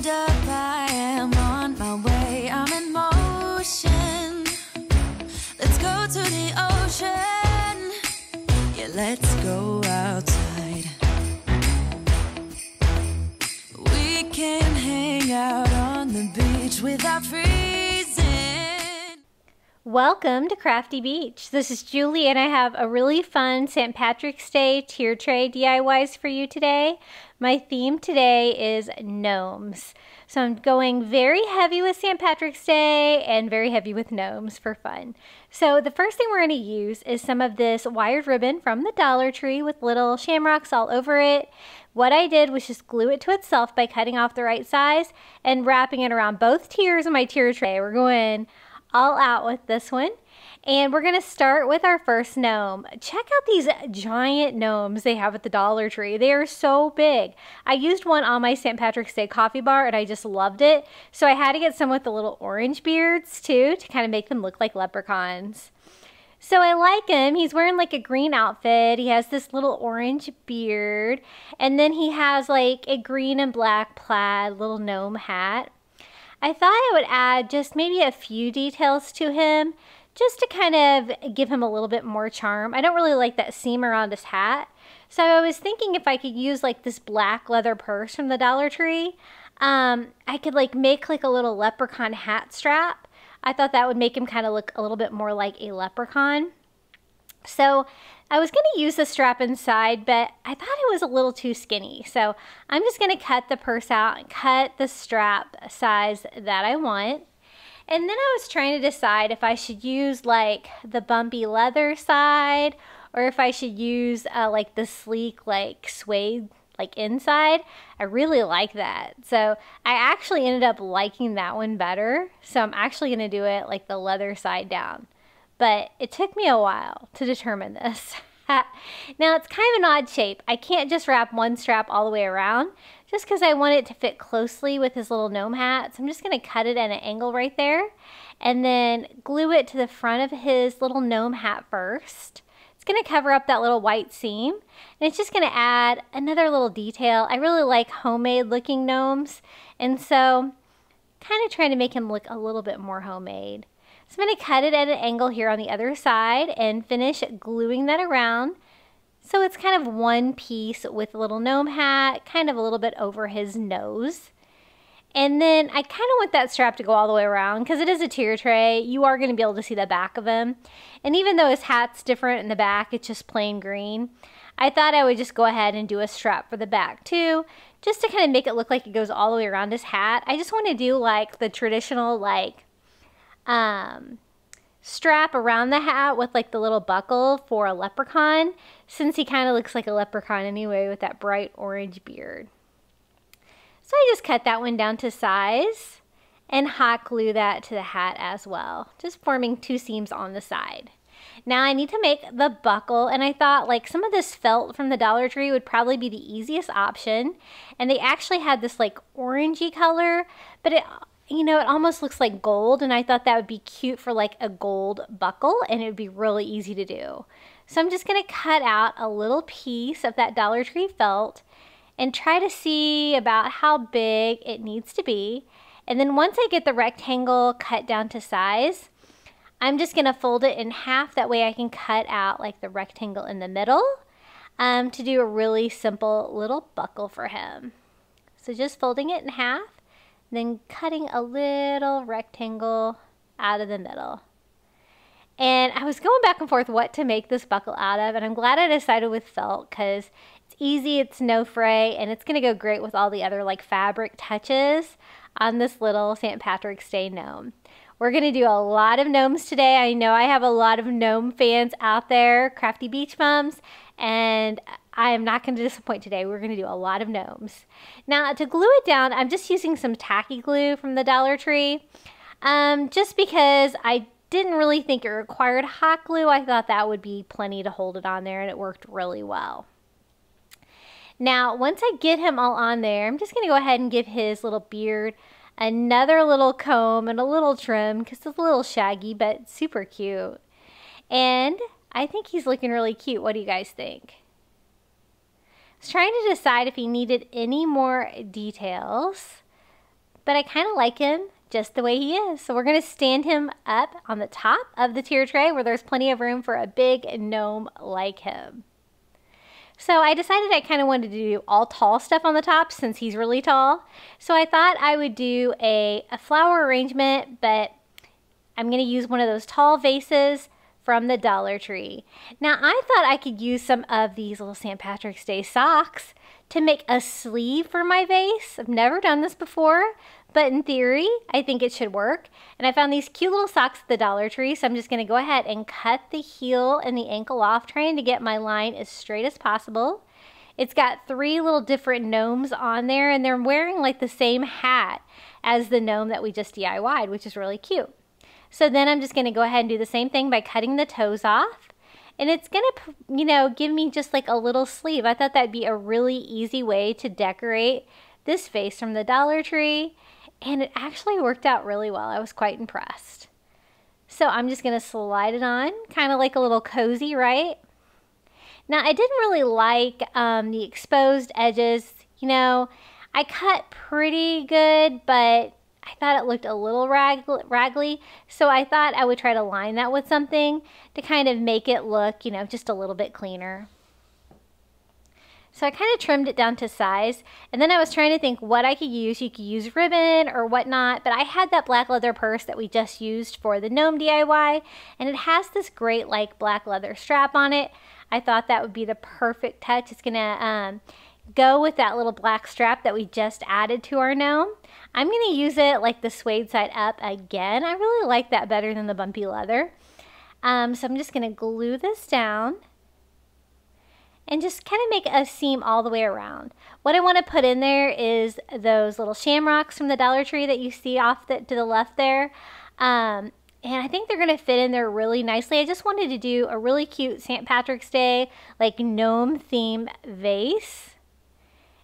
Hold up, I am on my way. I'm in motion. Let's go to the ocean. Yeah, let's go outside. We can hang out on the beach without freezing. Welcome to Crafty Beach. This is Julie and I have a really fun St. Patrick's Day tier tray DIYs for you today. My theme today is gnomes. So I'm going very heavy with St. Patrick's Day and very heavy with gnomes for fun. So the first thing we're going to use is some of this wired ribbon from the Dollar Tree with little shamrocks all over it. What I did was just glue it to itself by cutting off the right size and wrapping it around both tiers of my tier tray. We're going all out with this one. And we're going to start with our first gnome. Check out these giant gnomes they have at the Dollar Tree. They are so big. I used one on my St. Patrick's Day coffee bar and I just loved it. So I had to get some with the little orange beards too to kind of make them look like leprechauns. So I like him. He's wearing like a green outfit. He has this little orange beard. And then he has like a green and black plaid little gnome hat. I thought I would add just maybe a few details to him just to kind of give him a little bit more charm. I don't really like that seam around his hat. So I was thinking if I could use like this black leather purse from the Dollar Tree, um, I could like make like a little leprechaun hat strap. I thought that would make him kind of look a little bit more like a leprechaun. So I was going to use the strap inside, but I thought it was a little too skinny. So I'm just going to cut the purse out and cut the strap size that I want. And then I was trying to decide if I should use like the bumpy leather side or if I should use uh, like the sleek like suede like inside. I really like that. So I actually ended up liking that one better. So I'm actually going to do it like the leather side down but it took me a while to determine this. now it's kind of an odd shape. I can't just wrap one strap all the way around just because I want it to fit closely with his little gnome hat. So I'm just going to cut it at an angle right there and then glue it to the front of his little gnome hat first. It's going to cover up that little white seam and it's just going to add another little detail. I really like homemade looking gnomes and so kind of trying to make him look a little bit more homemade. So I'm going to cut it at an angle here on the other side and finish gluing that around. So it's kind of one piece with a little gnome hat, kind of a little bit over his nose. And then I kind of want that strap to go all the way around because it is a tier tray. You are going to be able to see the back of him. And even though his hat's different in the back, it's just plain green. I thought I would just go ahead and do a strap for the back too, just to kind of make it look like it goes all the way around his hat. I just want to do like the traditional like um, strap around the hat with like the little buckle for a leprechaun since he kind of looks like a leprechaun anyway with that bright orange beard. So I just cut that one down to size and hot glue that to the hat as well, just forming two seams on the side. Now I need to make the buckle and I thought like some of this felt from the Dollar Tree would probably be the easiest option. And they actually had this like orangey color, but it you know, it almost looks like gold and I thought that would be cute for like a gold buckle and it would be really easy to do. So I'm just to cut out a little piece of that Dollar Tree felt and try to see about how big it needs to be. And then once I get the rectangle cut down to size, I'm just to fold it in half. That way I can cut out like the rectangle in the middle um, to do a really simple little buckle for him. So just folding it in half then cutting a little rectangle out of the middle. And I was going back and forth what to make this buckle out of, and I'm glad I decided with felt because it's easy, it's no fray, and it's gonna go great with all the other like fabric touches on this little St. Patrick's Day gnome. We're gonna do a lot of gnomes today. I know I have a lot of gnome fans out there, crafty beach mums, and I am not going to disappoint today. We're going to do a lot of gnomes. Now, to glue it down, I'm just using some tacky glue from the Dollar Tree. Um, just because I didn't really think it required hot glue. I thought that would be plenty to hold it on there, and it worked really well. Now, once I get him all on there, I'm just going to go ahead and give his little beard another little comb and a little trim because it's a little shaggy, but super cute. And I think he's looking really cute. What do you guys think? Was trying to decide if he needed any more details, but I kind of like him just the way he is. So we're going to stand him up on the top of the tier tray where there's plenty of room for a big gnome like him. So I decided I kind of wanted to do all tall stuff on the top since he's really tall. So I thought I would do a, a flower arrangement, but I'm going to use one of those tall vases from the Dollar Tree. Now I thought I could use some of these little St. Patrick's Day socks to make a sleeve for my vase. I've never done this before, but in theory, I think it should work. And I found these cute little socks at the Dollar Tree, so I'm just gonna go ahead and cut the heel and the ankle off, trying to get my line as straight as possible. It's got three little different gnomes on there, and they're wearing like the same hat as the gnome that we just DIY'd, which is really cute. So then I'm just gonna go ahead and do the same thing by cutting the toes off. And it's gonna, you know, give me just like a little sleeve. I thought that'd be a really easy way to decorate this vase from the Dollar Tree and it actually worked out really well. I was quite impressed. So I'm just going to slide it on, kind of like a little cozy, right? Now, I didn't really like um, the exposed edges. You know, I cut pretty good, but I thought it looked a little rag raggly. So I thought I would try to line that with something to kind of make it look, you know, just a little bit cleaner. So I kind of trimmed it down to size. And then I was trying to think what I could use. You could use ribbon or whatnot. But I had that black leather purse that we just used for the gnome DIY. And it has this great like black leather strap on it. I thought that would be the perfect touch. It's to um, go with that little black strap that we just added to our gnome. I'm going to use it like the suede side up again. I really like that better than the bumpy leather. Um, so I'm just going to glue this down and just kind of make a seam all the way around. What I want to put in there is those little shamrocks from the Dollar Tree that you see off the, to the left there. Um, and I think they're going to fit in there really nicely. I just wanted to do a really cute St. Patrick's Day, like gnome theme vase.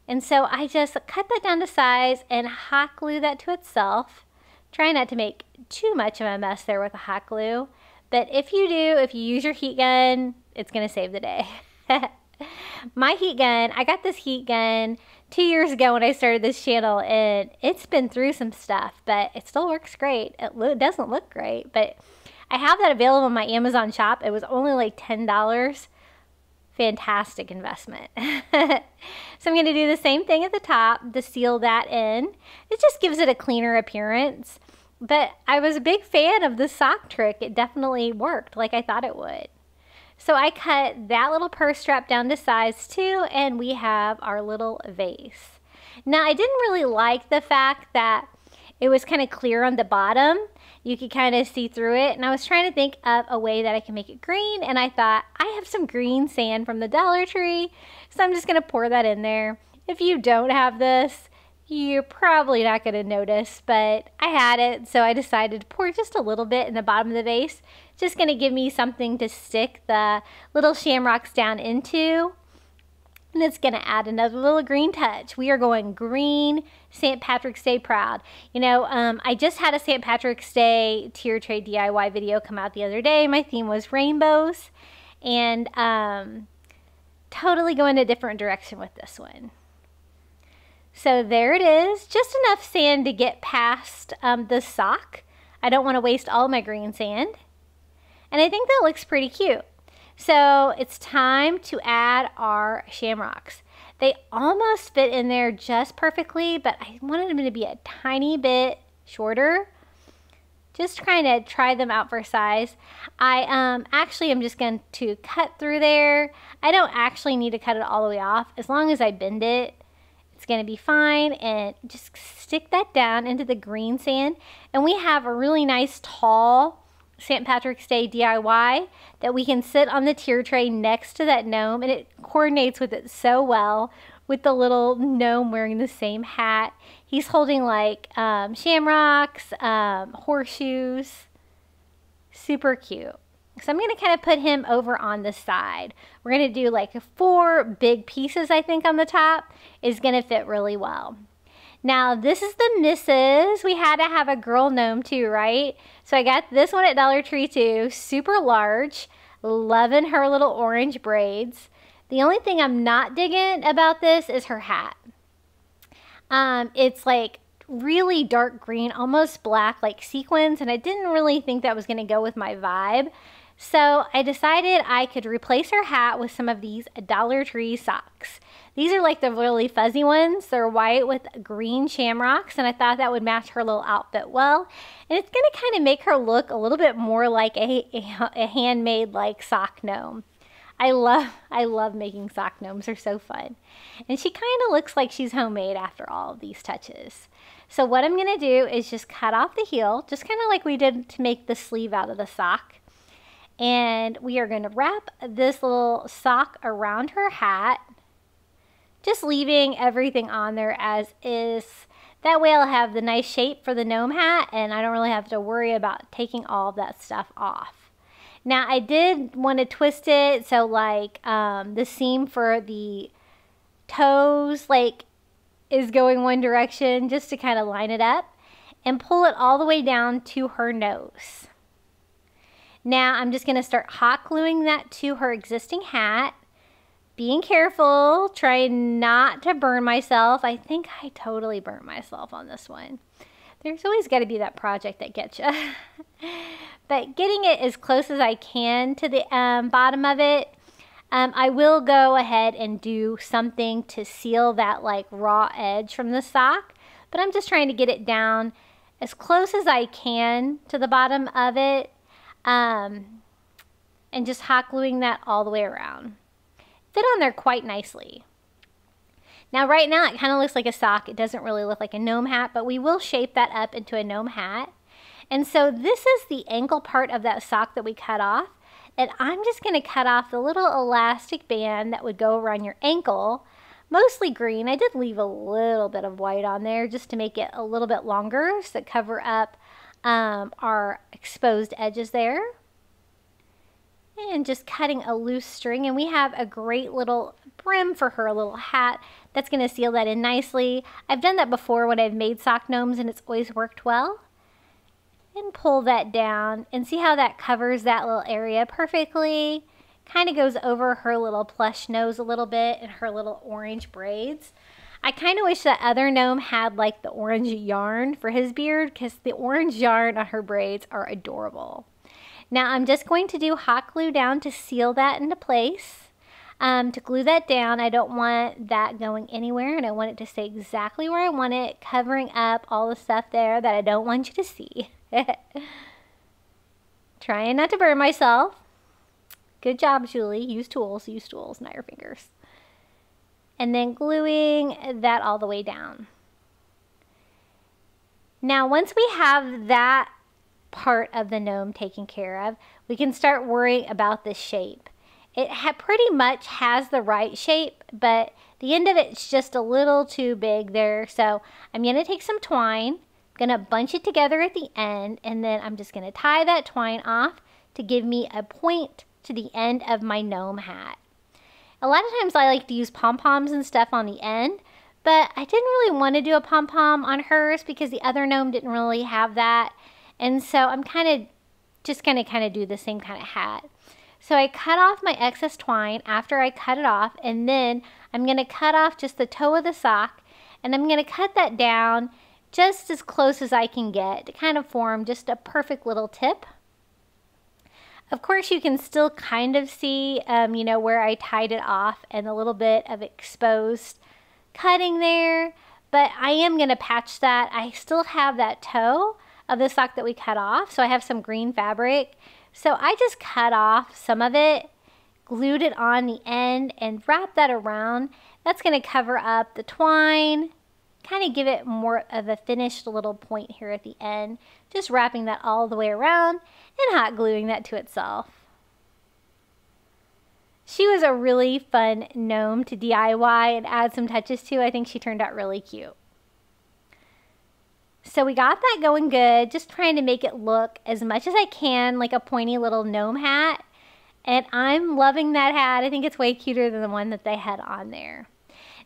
And so I just cut that down to size and hot glue that to itself. Try not to make too much of a mess there with the hot glue. But if you do, if you use your heat gun, it's going to save the day. my heat gun, I got this heat gun two years ago when I started this channel and it's been through some stuff, but it still works great. It lo doesn't look great, but I have that available in my Amazon shop. It was only like $10. Fantastic investment. so I'm going to do the same thing at the top to seal that in. It just gives it a cleaner appearance. But I was a big fan of the sock trick. It definitely worked like I thought it would. So I cut that little purse strap down to size two and we have our little vase. Now I didn't really like the fact that it was kind of clear on the bottom. You could kind of see through it. And I was trying to think of a way that I can make it green. And I thought, I have some green sand from the Dollar Tree. So I'm just going to pour that in there. If you don't have this, you're probably not going to notice, but I had it, so I decided to pour just a little bit in the bottom of the vase. Just going to give me something to stick the little shamrocks down into. And it's going to add another little green touch. We are going green St. Patrick's Day proud. You know, um, I just had a St. Patrick's Day tier tray DIY video come out the other day. My theme was rainbows. And um, totally going a different direction with this one. So there it is, just enough sand to get past um, the sock. I don't want to waste all my green sand. And I think that looks pretty cute. So it's time to add our shamrocks. They almost fit in there just perfectly, but I wanted them to be a tiny bit shorter. Just trying to try them out for size. I um, actually am just going to cut through there. I don't actually need to cut it all the way off. As long as I bend it, it's going to be fine and just stick that down into the green sand. And we have a really nice tall St. Patrick's Day DIY that we can sit on the tier tray next to that gnome and it coordinates with it so well with the little gnome wearing the same hat. He's holding like um, shamrocks, um, horseshoes. Super cute. So I'm going to kind of put him over on the side. We're going to do like four big pieces, I think, on the top is going to fit really well. Now, this is the missus. We had to have a girl gnome too, right? So I got this one at Dollar Tree too, super large. Loving her little orange braids. The only thing I'm not digging about this is her hat. Um, it's like really dark green, almost black like sequins, and I didn't really think that was going to go with my vibe. So I decided I could replace her hat with some of these Dollar Tree socks. These are like the really fuzzy ones. They're white with green shamrocks, and I thought that would match her little outfit well. And it's going to kind of make her look a little bit more like a, a, a handmade like sock gnome. I love I love making sock gnomes. They're so fun. And she kind of looks like she's homemade after all of these touches. So what I'm going to do is just cut off the heel, just kind of like we did to make the sleeve out of the sock. And we are going to wrap this little sock around her hat, just leaving everything on there as is. That way I'll have the nice shape for the gnome hat and I don't really have to worry about taking all of that stuff off. Now I did want to twist it so like um, the seam for the toes like is going one direction just to kind of line it up and pull it all the way down to her nose. Now I'm just going to start hot gluing that to her existing hat. Being careful, trying not to burn myself. I think I totally burnt myself on this one. There's always got to be that project that gets you. but getting it as close as I can to the um, bottom of it, um, I will go ahead and do something to seal that like raw edge from the sock. But I'm just trying to get it down as close as I can to the bottom of it um, and just hot gluing that all the way around. Fit on there quite nicely. Now right now it kind of looks like a sock. It doesn't really look like a gnome hat, but we will shape that up into a gnome hat. And so this is the ankle part of that sock that we cut off. And I'm just going to cut off the little elastic band that would go around your ankle, mostly green. I did leave a little bit of white on there just to make it a little bit longer so that cover up um, our exposed edges there. And just cutting a loose string. And we have a great little brim for her little hat that's going to seal that in nicely. I've done that before when I've made sock gnomes and it's always worked well. And pull that down and see how that covers that little area perfectly. Kind of goes over her little plush nose a little bit and her little orange braids. I kind of wish that other gnome had like the orange yarn for his beard because the orange yarn on her braids are adorable. Now I'm just going to do hot glue down to seal that into place. Um, to glue that down, I don't want that going anywhere and I want it to stay exactly where I want it, covering up all the stuff there that I don't want you to see. Trying not to burn myself. Good job, Julie. Use tools, use tools, not your fingers and then gluing that all the way down. Now, once we have that part of the gnome taken care of, we can start worrying about the shape. It pretty much has the right shape, but the end of it's just a little too big there. So I'm going to take some twine, going to bunch it together at the end, and then I'm just going to tie that twine off to give me a point to the end of my gnome hat. A lot of times I like to use pom-poms and stuff on the end, but I didn't really want to do a pom-pom on hers because the other gnome didn't really have that. And so I'm kind of just going to kind of do the same kind of hat. So I cut off my excess twine after I cut it off and then I'm going to cut off just the toe of the sock and I'm going to cut that down just as close as I can get to kind of form just a perfect little tip. Of course, you can still kind of see, um, you know, where I tied it off and a little bit of exposed cutting there, but I am going to patch that. I still have that toe of the sock that we cut off, so I have some green fabric. So I just cut off some of it, glued it on the end, and wrapped that around. That's going to cover up the twine, kind of give it more of a finished little point here at the end. Just wrapping that all the way around and hot gluing that to itself. She was a really fun gnome to DIY and add some touches to. I think she turned out really cute. So we got that going good, just trying to make it look as much as I can like a pointy little gnome hat. And I'm loving that hat. I think it's way cuter than the one that they had on there.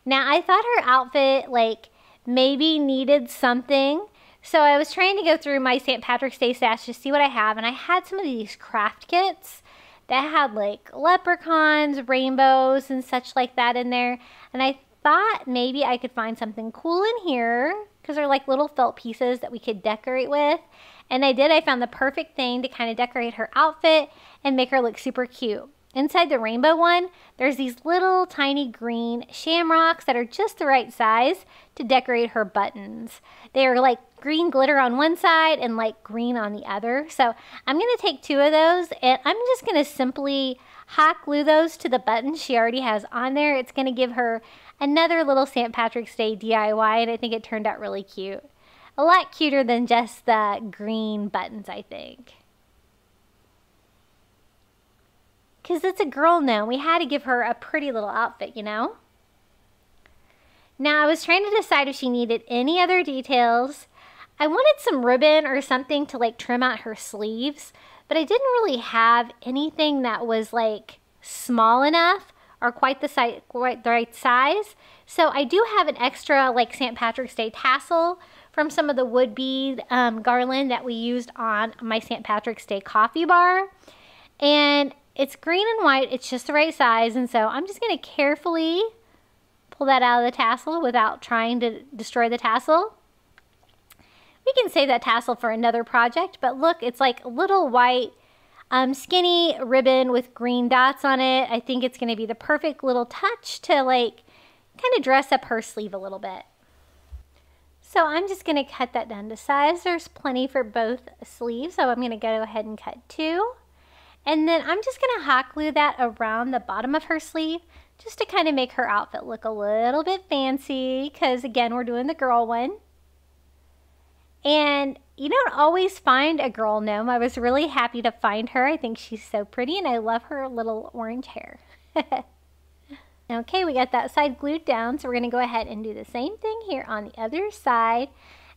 Now I thought her outfit like maybe needed something so I was trying to go through my St. Patrick's Day stash to see what I have, and I had some of these craft kits that had like leprechauns, rainbows, and such like that in there. And I thought maybe I could find something cool in here because they're like little felt pieces that we could decorate with. And I did, I found the perfect thing to kind of decorate her outfit and make her look super cute. Inside the rainbow one, there's these little tiny green shamrocks that are just the right size to decorate her buttons. They are like green glitter on one side and like green on the other. So I'm going to take two of those and I'm just going to simply hot glue those to the buttons she already has on there. It's going to give her another little St. Patrick's Day DIY and I think it turned out really cute. A lot cuter than just the green buttons, I think. Because it's a girl now. We had to give her a pretty little outfit, you know? Now, I was trying to decide if she needed any other details. I wanted some ribbon or something to like trim out her sleeves, but I didn't really have anything that was like small enough or quite the, size, quite the right size. So I do have an extra like St. Patrick's Day tassel from some of the wood bead um, garland that we used on my St. Patrick's Day coffee bar. And it's green and white. It's just the right size. And so I'm just going to carefully pull that out of the tassel without trying to destroy the tassel. We can save that tassel for another project, but look, it's like little white um, skinny ribbon with green dots on it. I think it's going to be the perfect little touch to like kind of dress up her sleeve a little bit. So I'm just going to cut that down to size. There's plenty for both sleeves, so I'm going to go ahead and cut two. And then I'm just going to hot glue that around the bottom of her sleeve just to kind of make her outfit look a little bit fancy because again, we're doing the girl one. And you don't always find a girl gnome. I was really happy to find her. I think she's so pretty and I love her little orange hair. okay, we got that side glued down, so we're going to go ahead and do the same thing here on the other side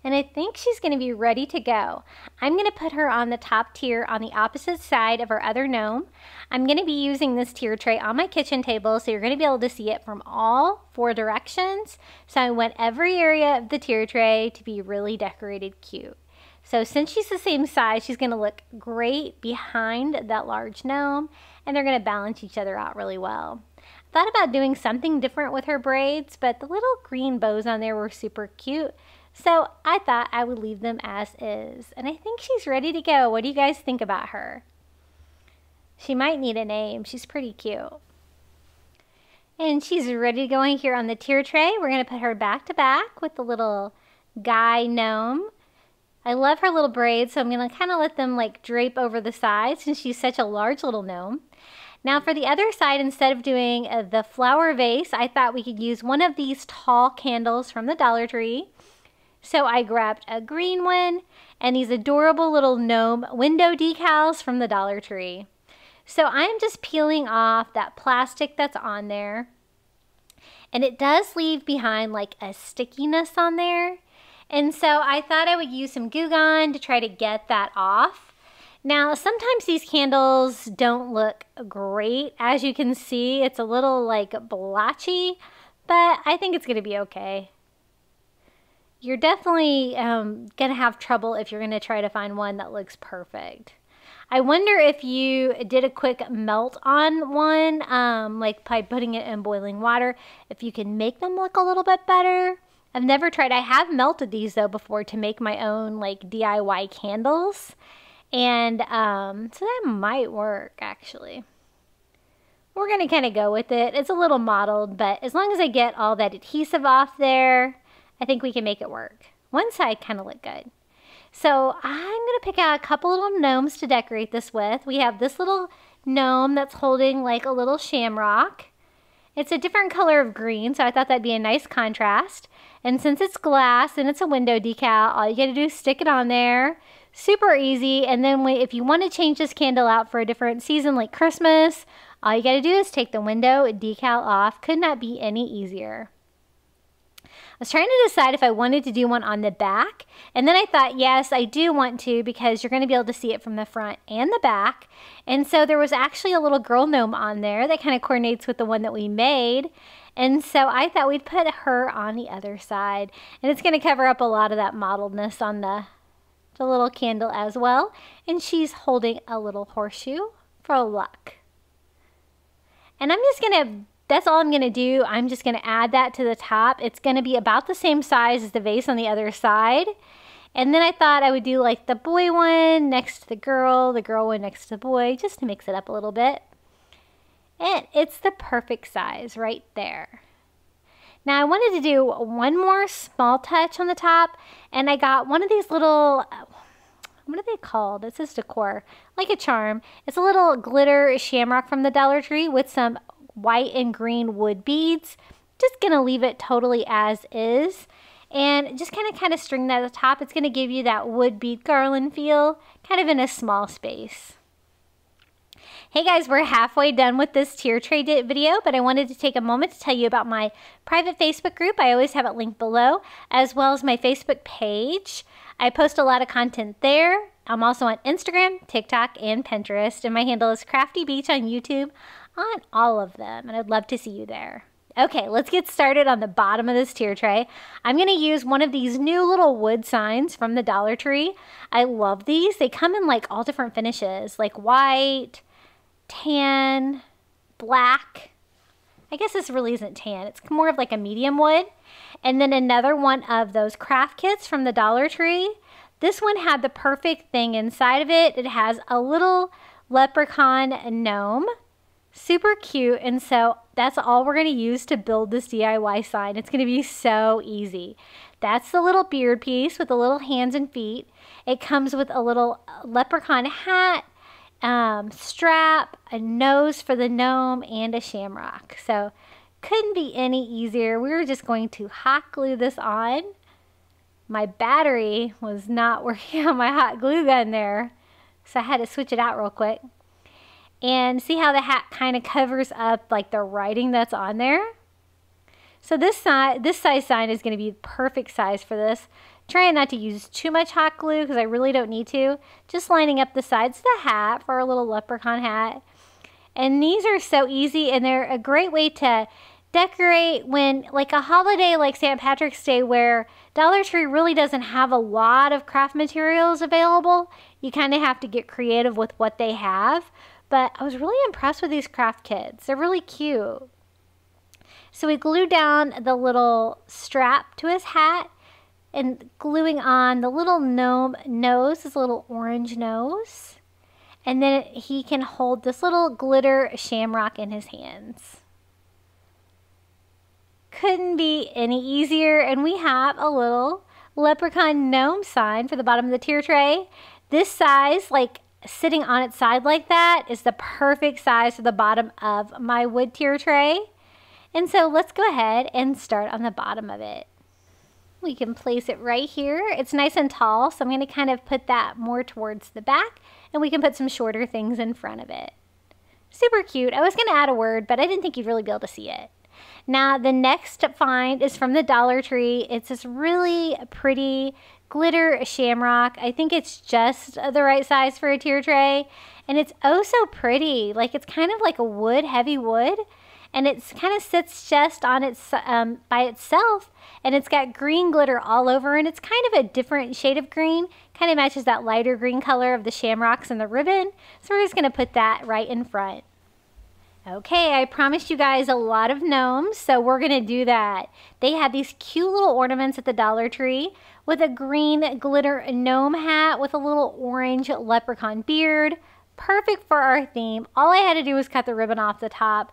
and I think she's going to be ready to go. I'm going to put her on the top tier on the opposite side of our other gnome. I'm going to be using this tier tray on my kitchen table so you're going to be able to see it from all four directions. So I want every area of the tier tray to be really decorated cute. So since she's the same size, she's going to look great behind that large gnome and they're going to balance each other out really well. Thought about doing something different with her braids, but the little green bows on there were super cute. So I thought I would leave them as is. And I think she's ready to go. What do you guys think about her? She might need a name. She's pretty cute. And she's ready to go in here on the tier tray. We're going to put her back to back with the little guy gnome. I love her little braids, so I'm going to kind of let them like drape over the sides since she's such a large little gnome. Now for the other side, instead of doing uh, the flower vase, I thought we could use one of these tall candles from the Dollar Tree. So I grabbed a green one and these adorable little gnome window decals from the Dollar Tree. So I'm just peeling off that plastic that's on there. And it does leave behind like a stickiness on there. And so I thought I would use some Goo Gone to try to get that off. Now, sometimes these candles don't look great. As you can see, it's a little like blotchy, but I think it's gonna be okay you're definitely um, going to have trouble if you're going to try to find one that looks perfect. I wonder if you did a quick melt on one, um, like by putting it in boiling water, if you can make them look a little bit better. I've never tried. I have melted these though before to make my own like DIY candles. And um, so that might work actually. We're going to kind of go with it. It's a little mottled, but as long as I get all that adhesive off there, I think we can make it work. One side kind of looked good. So I'm going to pick out a couple little gnomes to decorate this with. We have this little gnome that's holding like a little shamrock. It's a different color of green, so I thought that'd be a nice contrast. And since it's glass and it's a window decal, all you gotta do is stick it on there. Super easy. And then if you want to change this candle out for a different season like Christmas, all you gotta do is take the window decal off. Could not be any easier was trying to decide if I wanted to do one on the back. And then I thought, yes, I do want to because you're going to be able to see it from the front and the back. And so there was actually a little girl gnome on there that kind of coordinates with the one that we made. And so I thought we'd put her on the other side. And it's going to cover up a lot of that mottledness on the, the little candle as well. And she's holding a little horseshoe for luck. And I'm just going to that's all I'm going to do. I'm just going to add that to the top. It's going to be about the same size as the vase on the other side. And then I thought I would do like the boy one next to the girl, the girl one next to the boy, just to mix it up a little bit. And it's the perfect size right there. Now I wanted to do one more small touch on the top and I got one of these little, uh, what are they called? It says decor, like a charm. It's a little glitter shamrock from the Dollar Tree with some white and green wood beads. Just gonna leave it totally as is and just kind of kind of string that at the top. It's to give you that wood bead garland feel, kind of in a small space. Hey guys, we're halfway done with this tier tray video, but I wanted to take a moment to tell you about my private Facebook group. I always have it linked below, as well as my Facebook page. I post a lot of content there. I'm also on Instagram, TikTok, and Pinterest, and my handle is Crafty Beach on YouTube on all of them, and I'd love to see you there. Okay, let's get started on the bottom of this tier tray. I'm to use one of these new little wood signs from the Dollar Tree. I love these. They come in like all different finishes, like white, tan, black. I guess this really isn't tan. It's more of like a medium wood. And then another one of those craft kits from the Dollar Tree. This one had the perfect thing inside of it. It has a little leprechaun gnome super cute and so that's all we're going to use to build this DIY sign. It's going to be so easy. That's the little beard piece with the little hands and feet. It comes with a little leprechaun hat, um, strap, a nose for the gnome, and a shamrock. So couldn't be any easier. We were just going to hot glue this on. My battery was not working on my hot glue gun there, so I had to switch it out real quick. And see how the hat kind of covers up like the writing that's on there? So this size, this size sign is going to be the perfect size for this. Trying not to use too much hot glue because I really don't need to. Just lining up the sides of the hat for a little leprechaun hat. And these are so easy and they're a great way to decorate when like a holiday like St. Patrick's Day where Dollar Tree really doesn't have a lot of craft materials available. You kind of have to get creative with what they have. But I was really impressed with these craft kits. They're really cute. So we glued down the little strap to his hat and gluing on the little gnome nose, his little orange nose. And then he can hold this little glitter shamrock in his hands. Couldn't be any easier. And we have a little leprechaun gnome sign for the bottom of the tier tray. This size, like sitting on its side like that is the perfect size for the bottom of my wood tier tray. And so let's go ahead and start on the bottom of it. We can place it right here. It's nice and tall, so I'm going to kind of put that more towards the back, and we can put some shorter things in front of it. Super cute. I was going to add a word, but I didn't think you'd really be able to see it. Now, the next find is from the Dollar Tree. It's this really pretty glitter shamrock. I think it's just the right size for a tier tray. And it's oh so pretty. Like it's kind of like a wood, heavy wood. And it kind of sits just on its um, by itself. And it's got green glitter all over. And it's kind of a different shade of green. Kind of matches that lighter green color of the shamrocks and the ribbon. So we're just going to put that right in front. Okay, I promised you guys a lot of gnomes, so we're going to do that. They had these cute little ornaments at the Dollar Tree with a green glitter gnome hat with a little orange leprechaun beard. Perfect for our theme. All I had to do was cut the ribbon off the top.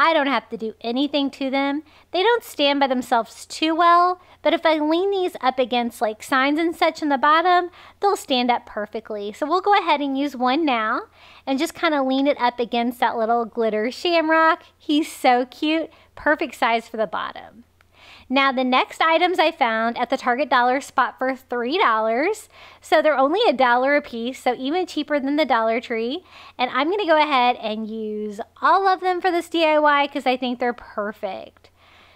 I don't have to do anything to them. They don't stand by themselves too well, but if I lean these up against like signs and such in the bottom, they'll stand up perfectly. So we'll go ahead and use one now and just kind of lean it up against that little glitter shamrock. He's so cute. Perfect size for the bottom. Now the next items I found at the Target dollar spot for $3. So they're only a dollar a piece, so even cheaper than the Dollar Tree. And I'm going to go ahead and use all of them for this DIY because I think they're perfect.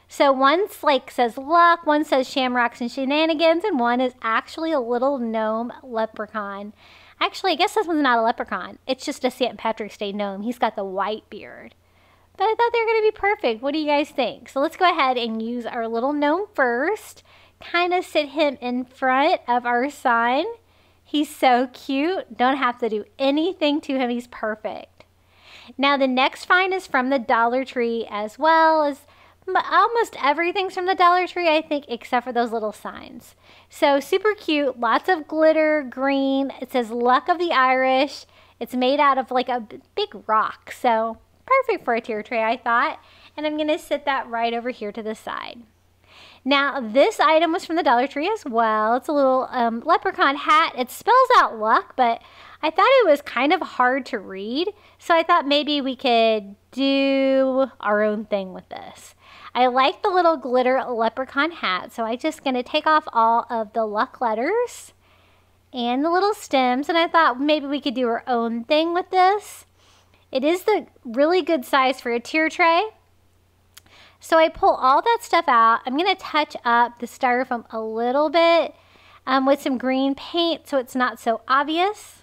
So one's like says luck, one says shamrocks and shenanigans, and one is actually a little gnome leprechaun. Actually, I guess this one's not a leprechaun. It's just a St. Patrick's Day gnome. He's got the white beard. But I thought they were going to be perfect. What do you guys think? So let's go ahead and use our little gnome first. Kind of sit him in front of our sign. He's so cute. Don't have to do anything to him. He's perfect. Now the next find is from the Dollar Tree as well as almost everything's from the Dollar Tree, I think, except for those little signs. So super cute, lots of glitter, green. It says Luck of the Irish. It's made out of like a big rock, so perfect for a tier tray, I thought. And I'm gonna sit that right over here to the side. Now, this item was from the Dollar Tree as well. It's a little um, leprechaun hat. It spells out luck, but I thought it was kind of hard to read. So I thought maybe we could do our own thing with this. I like the little glitter leprechaun hat, so I'm just going to take off all of the luck letters and the little stems, and I thought maybe we could do our own thing with this. It is the really good size for a tier tray. So I pull all that stuff out. I'm going to touch up the styrofoam a little bit um, with some green paint so it's not so obvious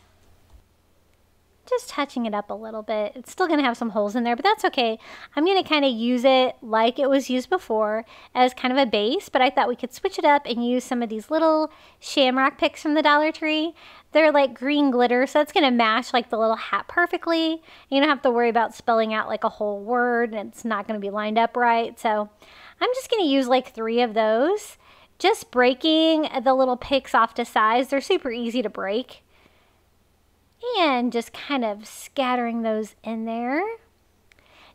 just touching it up a little bit. It's still going to have some holes in there, but that's okay. I'm going to kind of use it like it was used before as kind of a base, but I thought we could switch it up and use some of these little shamrock picks from the Dollar Tree. They're like green glitter, so it's to match like the little hat perfectly. You don't have to worry about spelling out like a whole word and it's not to be lined up right. So I'm just to use like three of those. Just breaking the little picks off to size. They're super easy to break and just kind of scattering those in there.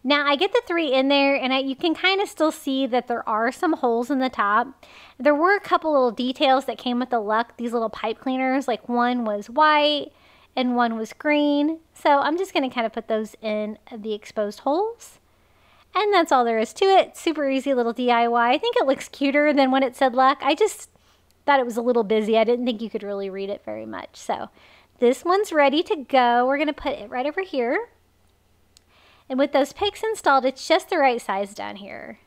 Now I get the three in there and I, you can kind of still see that there are some holes in the top. There were a couple little details that came with the luck, these little pipe cleaners, like one was white and one was green. So I'm just gonna kind of put those in the exposed holes. And that's all there is to it. Super easy little DIY. I think it looks cuter than when it said luck. I just thought it was a little busy. I didn't think you could really read it very much. So this one's ready to go. We're going to put it right over here. And with those picks installed, it's just the right size down here.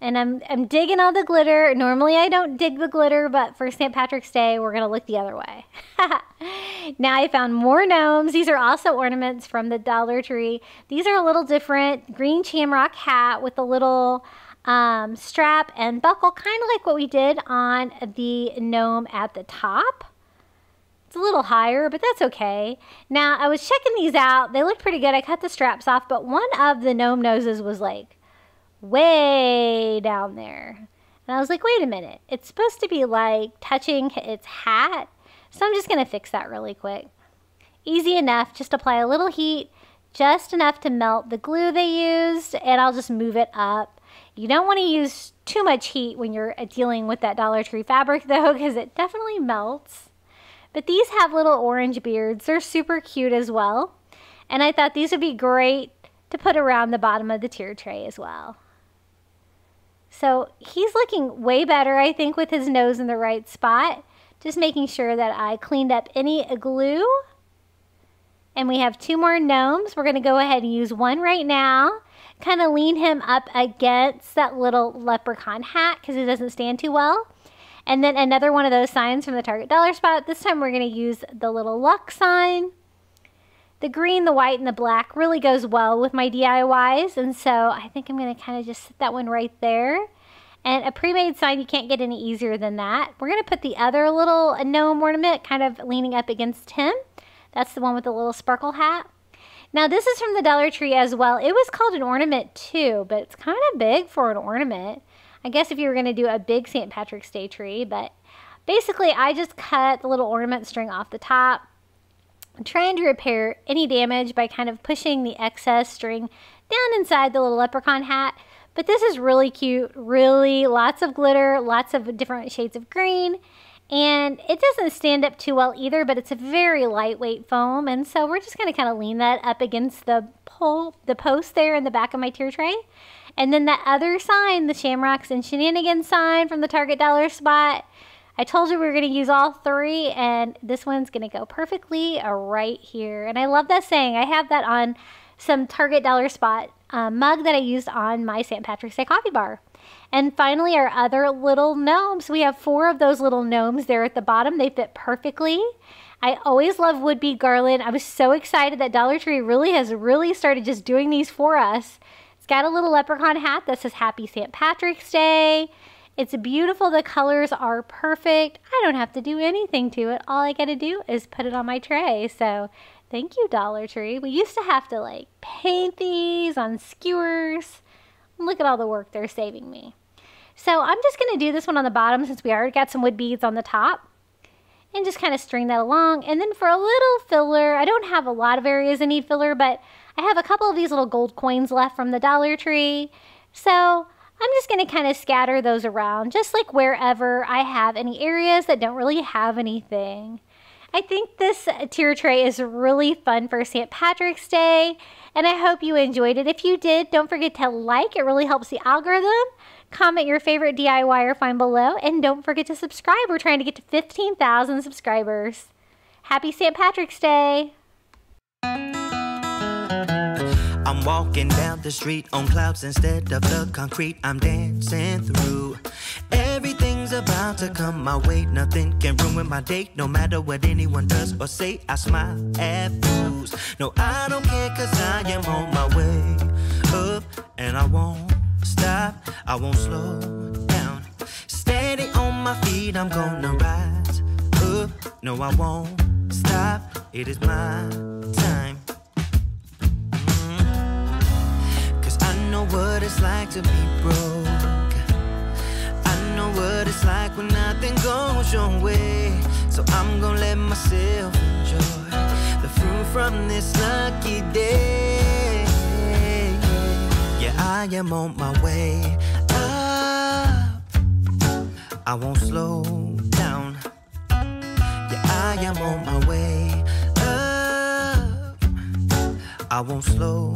And I'm, I'm digging all the glitter. Normally I don't dig the glitter, but for St. Patrick's Day, we're going to look the other way. now I found more gnomes. These are also ornaments from the Dollar Tree. These are a little different. Green shamrock hat with a little um, strap and buckle, kind of like what we did on the gnome at the top. A little higher, but that's okay. Now, I was checking these out. They look pretty good. I cut the straps off, but one of the gnome noses was like way down there. And I was like, wait a minute. It's supposed to be like touching its hat. So I'm just going to fix that really quick. Easy enough. Just apply a little heat, just enough to melt the glue they used, and I'll just move it up. You don't want to use too much heat when you're uh, dealing with that Dollar Tree fabric though, because it definitely melts. But these have little orange beards. They're super cute as well. And I thought these would be great to put around the bottom of the tier tray as well. So he's looking way better, I think, with his nose in the right spot. Just making sure that I cleaned up any glue. And we have two more gnomes. We're going to go ahead and use one right now. Kind of lean him up against that little leprechaun hat because it doesn't stand too well. And then another one of those signs from the Target Dollar Spot. This time we're going to use the little luck sign. The green, the white, and the black really goes well with my DIYs. And so I think I'm going to kind of just set that one right there. And a pre-made sign, you can't get any easier than that. We're going to put the other little uh, gnome ornament kind of leaning up against him. That's the one with the little sparkle hat. Now this is from the Dollar Tree as well. It was called an ornament too, but it's kind of big for an ornament. I guess if you were going to do a big St. Patrick's Day tree, but basically I just cut the little ornament string off the top. Trying to repair any damage by kind of pushing the excess string down inside the little leprechaun hat. But this is really cute, really lots of glitter, lots of different shades of green. And it doesn't stand up too well either, but it's a very lightweight foam. And so we're just going to kind of lean that up against the pole, the post there in the back of my tier tray. And then that other sign, the Shamrocks and Shenanigans sign from the Target Dollar Spot. I told you we were going to use all three, and this one's going to go perfectly right here. And I love that saying. I have that on some Target Dollar Spot um, mug that I used on my St. Patrick's Day coffee bar. And finally, our other little gnomes. We have four of those little gnomes there at the bottom. They fit perfectly. I always love wood bead garland. I was so excited that Dollar Tree really has really started just doing these for us. Got a little leprechaun hat that says Happy St. Patrick's Day. It's beautiful. The colors are perfect. I don't have to do anything to it. All I got to do is put it on my tray. So Thank you, Dollar Tree. We used to have to like paint these on skewers. Look at all the work they're saving me. So I'm just going to do this one on the bottom since we already got some wood beads on the top. And just kind of string that along. And then for a little filler, I don't have a lot of areas that need filler, but I have a couple of these little gold coins left from the Dollar Tree. So I'm just going to kind of scatter those around, just like wherever I have any areas that don't really have anything. I think this uh, tier tray is really fun for St. Patrick's Day, and I hope you enjoyed it. If you did, don't forget to like. It really helps the algorithm. Comment your favorite DIY or find below, and don't forget to subscribe. We're trying to get to 15,000 subscribers. Happy St. Patrick's Day! I'm walking down the street on clouds instead of the concrete I'm dancing through. Everything's about to come my way, nothing can ruin my day. No matter what anyone does or say, I smile at fools. No, I don't care, cause I am on my way up, and I won't stop, I won't slow down. Steady on my feet, I'm gonna rise up. No, I won't stop, it is my time. Know what it's like to be broke. I know what it's like when nothing goes your way. So I'm gonna let myself enjoy the fruit from this lucky day. Yeah, I am on my way up. I won't slow down. Yeah, I am on my way up. I won't slow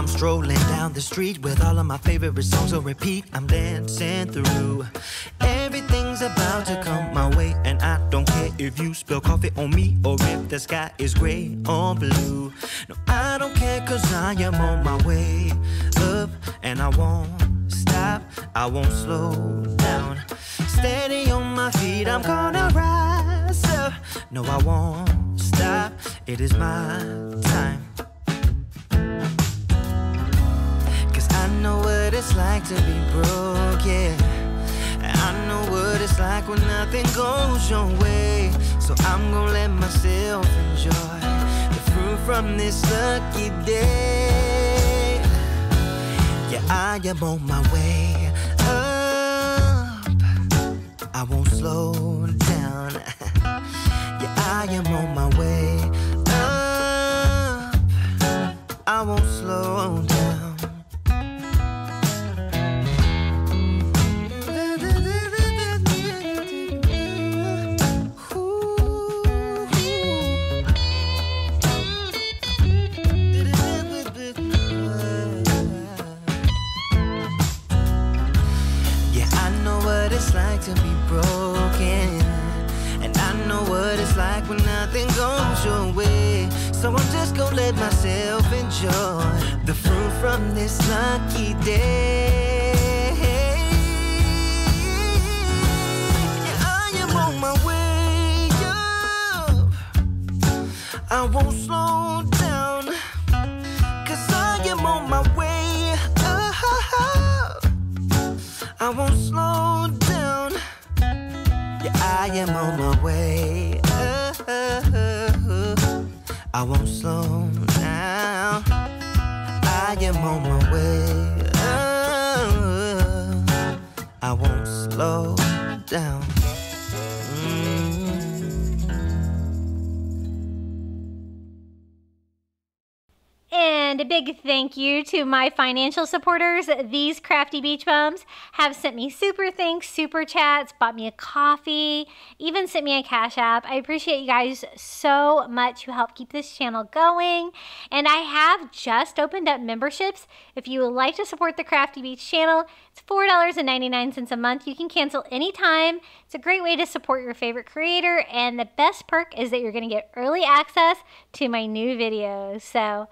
I'm strolling down the street with all of my favorite songs on repeat. I'm dancing through. Everything's about to come my way, and I don't care if you spill coffee on me or if the sky is gray or blue. No, I don't care, cause I am on my way up, and I won't stop, I won't slow down. Steady on my feet, I'm gonna rise up. No, I won't stop, it is my time. Know what it's like to be broke, yeah. I know what it's like when nothing goes your way. So I'm gonna let myself enjoy the fruit from this lucky day. Yeah, I am on my way up. I won't slow down. yeah, I am on my way up. I won't slow down. Am on my way. Uh, I won't slow down. Big thank you to my financial supporters. These crafty beach bums have sent me super thanks, super chats, bought me a coffee, even sent me a cash app. I appreciate you guys so much who help keep this channel going. And I have just opened up memberships. If you would like to support the Crafty Beach channel, it's $4.99 a month. You can cancel anytime. It's a great way to support your favorite creator. And the best perk is that you're going to get early access to my new videos. So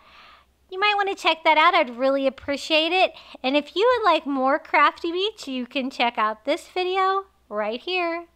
you might want to check that out. I'd really appreciate it. And if you would like more Crafty Beach, you can check out this video right here.